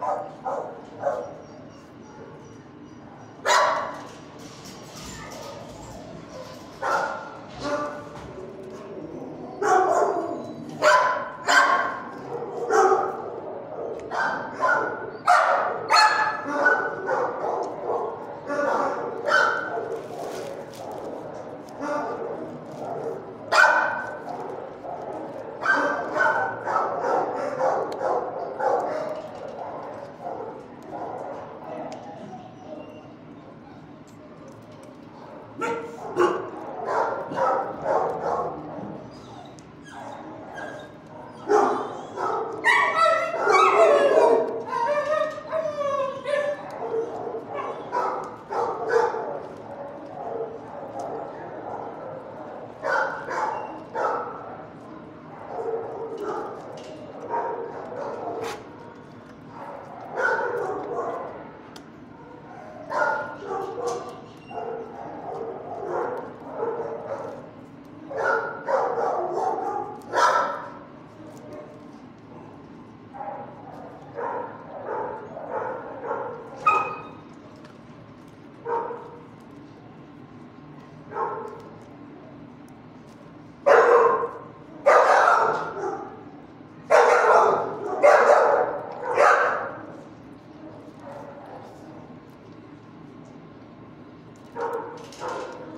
Thank. あっ!